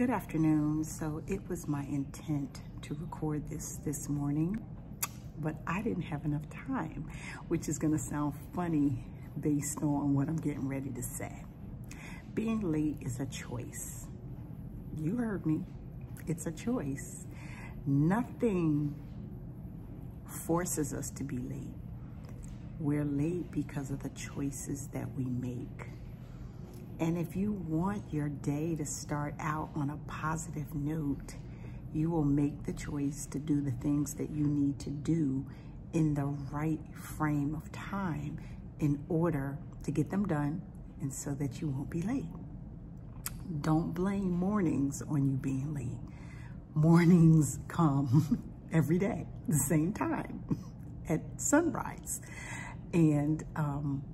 Good afternoon. So it was my intent to record this this morning, but I didn't have enough time, which is gonna sound funny based on what I'm getting ready to say. Being late is a choice. You heard me. It's a choice. Nothing forces us to be late. We're late because of the choices that we make. And if you want your day to start out on a positive note, you will make the choice to do the things that you need to do in the right frame of time in order to get them done and so that you won't be late. Don't blame mornings on you being late. Mornings come every day, the same time at sunrise. And um,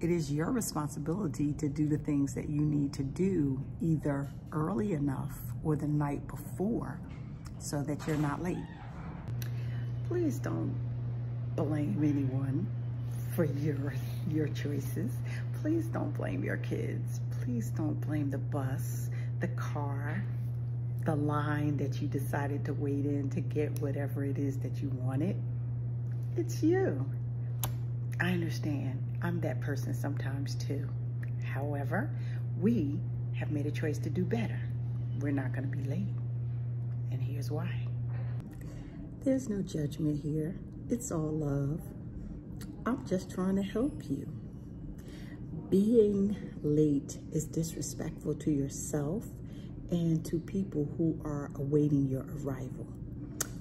it is your responsibility to do the things that you need to do either early enough or the night before so that you're not late. Please don't blame anyone for your, your choices. Please don't blame your kids. Please don't blame the bus, the car, the line that you decided to wait in to get whatever it is that you wanted. It's you. I understand. I'm that person sometimes too. However, we have made a choice to do better. We're not going to be late. And here's why. There's no judgment here. It's all love. I'm just trying to help you. Being late is disrespectful to yourself and to people who are awaiting your arrival.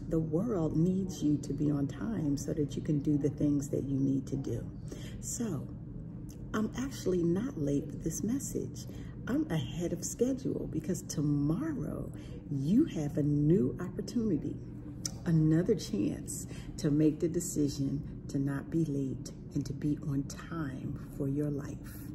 The world needs you to be on time so that you can do the things that you need to do. So, I'm actually not late with this message. I'm ahead of schedule because tomorrow you have a new opportunity, another chance to make the decision to not be late and to be on time for your life.